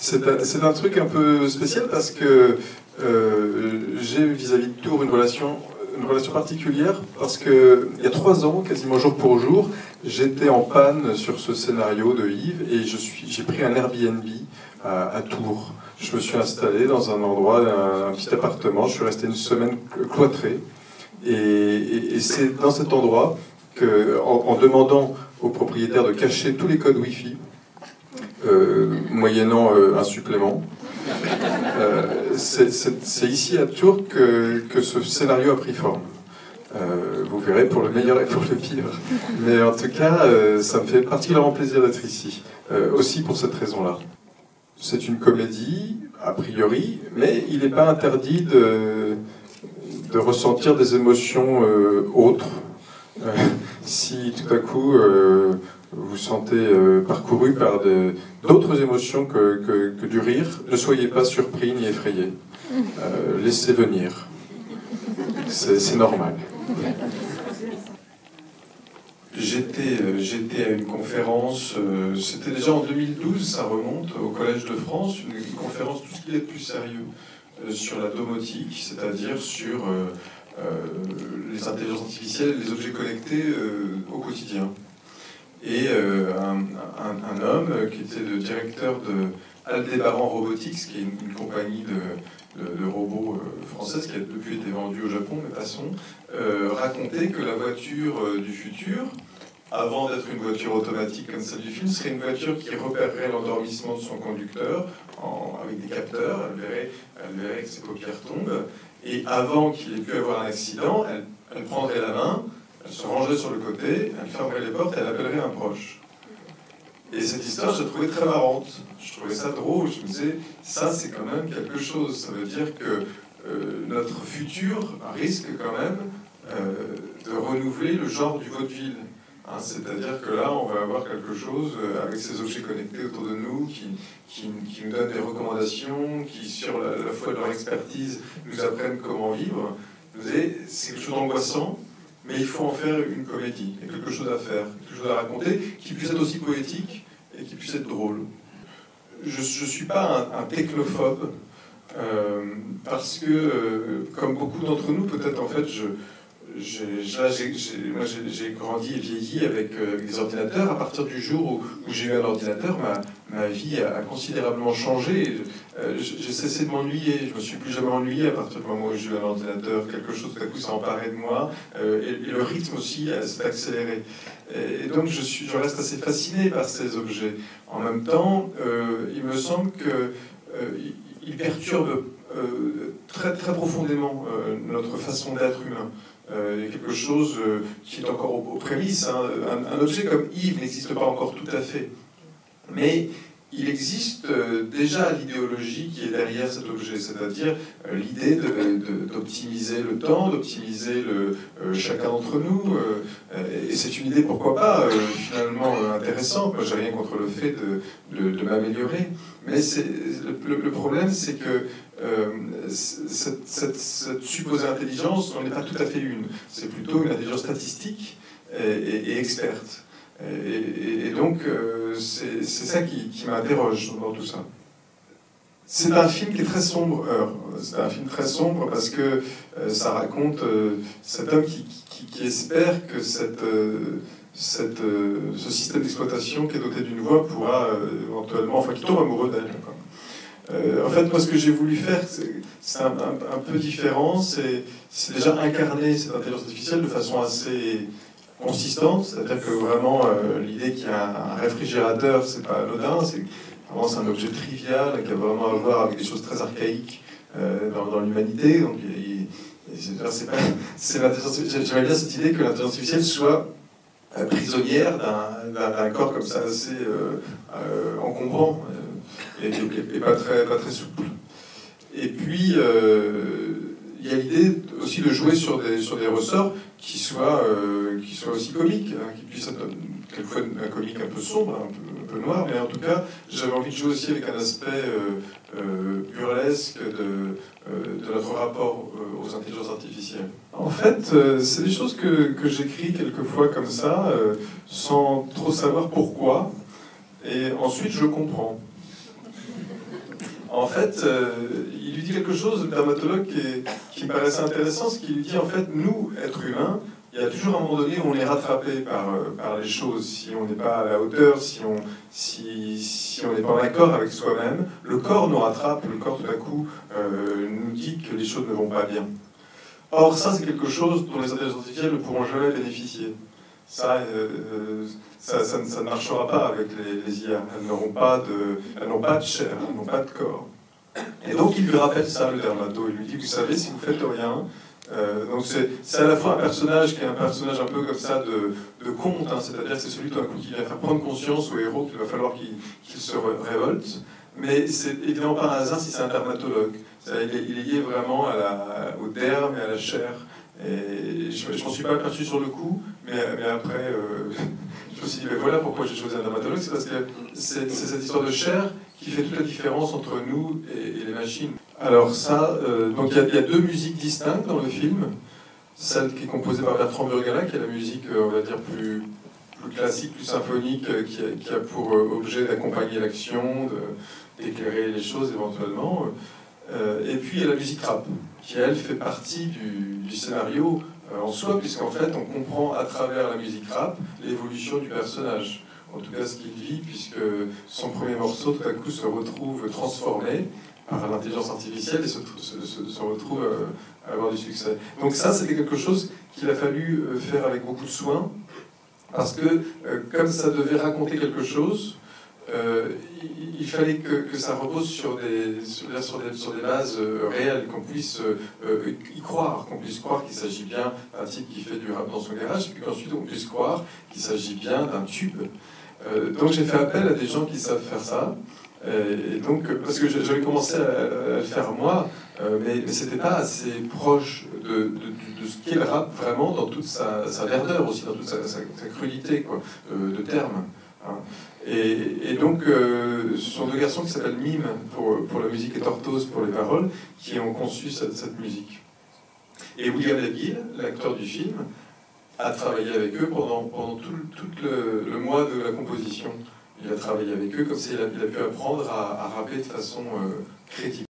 C'est un, truc un peu spécial parce que euh, j'ai vis-à-vis de Tours une relation, particulière parce que il y a trois ans, quasiment jour pour jour, j'étais en panne sur ce scénario de Yves et j'ai pris un Airbnb à, Tours. Je me suis installé dans un endroit, un, petit appartement. Je suis resté une semaine cloîtré et, c'est dans cet endroit que, en, demandant au propriétaire de cacher tous les codes Wi-Fi, moyennant euh, un supplément. Euh, c'est ici à Tours que, ce scénario a pris forme. Euh, vous verrez pour le meilleur et pour le pire. Mais en tout cas, euh, ça me fait particulièrement plaisir d'être ici, euh, aussi pour cette raison-là. C'est une comédie, a priori, mais il n'est pas interdit de, ressentir des émotions euh, autres. Euh, si tout à coup euh, vous sentez euh, parcouru par d'autres émotions que, que- que du rire, ne soyez pas surpris ni effrayé. Euh, laissez venir. C'est normal. J'étais euh, j'étais à une conférence, c'était déjà en 2012, ça remonte, au Collège de France, une, une conférence tout ce qui est plus sérieux sur la domotique, c'est-à-dire sur les intelligences artificielles, les objets connectés au quotidien. Et euh, un, homme euh, qui était le directeur de Aldebaran Robotics, qui est une, compagnie de, de- robots euh, française qui a depuis été vendue au Japon, mais passons, racontait que la voiture du futur, avant d'être une voiture automatique comme celle du film, serait une voiture qui repérerait l'endormissement de son conducteur avec des capteurs, elle verrait, elle verrait que ses paupières tombent, et avant qu'il ait pu avoir un accident, elle prendrait la main, se rangerait sur le côté, elle fermerait les portes et elle appellerait un proche. Et cette histoire, je la trouvais très marrante. Je trouvais ça drôle. Je me disais, ça, c'est quand même quelque chose. Ça veut dire que euh, notre futur risque quand même euh, de renouveler le genre du vaudeville. Hein, C'est-à-dire que là, on va avoir quelque chose euh, avec ces objets connectés autour de nous qui, qui, nous donnent des recommandations, qui, sur la, la foi de leur expertise, nous apprennent comment vivre. C'est quelque chose d'angoissant, mais il faut en faire une comédie. Quelque chose à faire, quelque chose à raconter, qui puisse être aussi poétique et qui puisse être drôle. Je ne suis pas un, un technophobe, euh, parce que, euh, comme beaucoup d'entre nous, peut-être en fait, je, moi, j'ai grandi et vieilli avec, euh, des ordinateurs. À partir du jour où, j'ai eu un ordinateur, ma, vie a considérablement changé. Euh, j'ai cessé de m'ennuyer. Je me suis plus jamais ennuyé à partir du moment où j'ai eu un ordinateur. Quelque chose tout à coup s'est emparé de moi. Euh, et, le rythme aussi s'est accéléré. Et, donc je, suis, je reste assez fasciné par ces objets. En même temps, euh, il me semble que euh, il- il perturbe euh, très, très profondément notre façon d'être humain. Il y a quelque chose qui est encore aux, aux prémices. hein. Un, un objet comme Yves n'existe pas encore tout à fait. Mais il existe euh, déjà l'idéologie qui est derrière cet objet, c'est-à-dire euh, l'idée d'optimiser le temps, d'optimiser euh, chacun d'entre nous. et c'est une idée, pourquoi pas, finalement intéressante. Moi, j'ai rien contre le fait de, m'améliorer. Mais le, problème, c'est que cette, supposée intelligence n'en est pas tout à fait une. C'est plutôt une intelligence statistique et experte. Et, donc, euh, c'est ça qui, qui m'interroge dans tout ça. C'est un film qui est très sombre, Heure. C'est un film très sombre parce que euh, ça raconte euh, cet homme qui, qui- espère que cette, euh, cette, euh, ce système d'exploitation qui est doté d'une voix pourra euh, éventuellement, enfin qui tombe amoureux d'elle. Euh, en fait, moi, ce que j'ai voulu faire, c'est un, un- un peu différent. C'est déjà incarner cette intelligence artificielle de façon assez consistante. C'est-à-dire que vraiment, euh, l'idée qu'il y a un réfrigérateur, c'est pas anodin. C'est vraiment un objet trivial qui a vraiment à voir avec des choses très archaïques euh, dans, dans l'humanité. Donc. J'aimerais bien cette idée que l'intelligence artificielle soit euh, prisonnière d'un- corps comme ça assez euh, encombrant et, et- pas, très, pas très souple. Et puis, il y a l'idée aussi de jouer sur des, sur des ressorts qui soient, euh, soient aussi comiques, hein, qui puissent être quelquefois un comique un peu sombre, un peu, noir, mais en tout cas, j'avais envie de jouer aussi avec un aspect euh, euh, burlesque de, euh, de notre rapport aux intelligences artificielles. En fait, c'est des choses que, que j'écris quelquefois comme ça, sans trop savoir pourquoi, et ensuite je comprends. en fait, quelque chose, le dermatologue, qui, qui me paraissait intéressant, ce qu'il lui dit, en fait, nous, êtres humains, il y a toujours un moment donné où on est rattrapé par, euh, par les choses. Si on n'est pas à la hauteur, si on si, si on n'est pas en accord avec soi-même, le corps nous rattrape, le corps tout à coup euh, nous dit que les choses ne vont pas bien. Or, ça, c'est quelque chose dont les intelligences artificielles ne pourront jamais bénéficier. Ça, euh, ça, ça, ne marchera pas avec les, les IA. Elles n'auront pas, elles n'ont pas de chair, elles n'ont pas de corps. Et donc, il lui rappelle ça, le dermato. Il lui dit, vous savez, si vous faites rien, euh, donc c'est à la fois un personnage qui est un personnage un peu comme ça de, de conte, hein, c'est-à-dire c'est celui coup qui vient faire prendre conscience au héros qu'il va falloir qu'il se révolte, mais c'est évidemment pas un hasard si c'est un dermatologue. il, est, lié vraiment au derme et à la chair. Et je ne m'en suis pas aperçu sur le coup, mais, mais après, euh, suis dit, mais voilà pourquoi j'ai choisi un dermatologue, c'est parce que c'est cette histoire de chair qui fait toute la différence entre nous et, les machines. Alors ça, euh, donc il y, a deux musiques distinctes dans le film. Celle qui est composée par Bertrand Burgala, qui est la musique, euh, on va dire, plus, classique, plus symphonique, euh, qui, a, pour objet d'accompagner l'action, d'éclairer les choses éventuellement. et puis il y a la musique rap, qui elle fait partie du scénario en soi, puisqu'en fait on comprend à travers la musique rap l'évolution du personnage en tout cas ce qu'il vit, puisque son premier morceau tout à coup se retrouve transformé par l'intelligence artificielle et se, retrouve à avoir du succès. Donc ça, c'était quelque chose qu'il a fallu euh, faire avec beaucoup de soin, parce que euh, comme ça devait raconter quelque chose, euh, il, fallait que, ça repose sur des, sur des, bases euh, réelles, qu'on puisse euh, y croire, qu'on puisse croire qu'il s'agit bien d'un type qui fait du rap dans son garage, et puis qu'ensuite on puisse croire qu'il s'agit bien d'un tube. donc j'ai fait appel à des gens qui savent faire ça. Donc, parce que j'avais commencé à, le faire moi, mais, mais c'était pas assez proche de, ce qu'est le rap vraiment dans toute sa, sa verdeur aussi, dans toute sa, crudité quoi, de termes. Hein. Et, donc, euh, ce sont deux garçons qui s'appellent Mime pour, pour, la musique et Tortoise pour les paroles, qui ont conçu cette, musique. Et William Labille, l'acteur du film, a travaillé avec eux pendant, pendant tout, le, mois de la composition. Il a travaillé avec eux, comme ça il a pu apprendre à, à rapper de façon euh, crédible.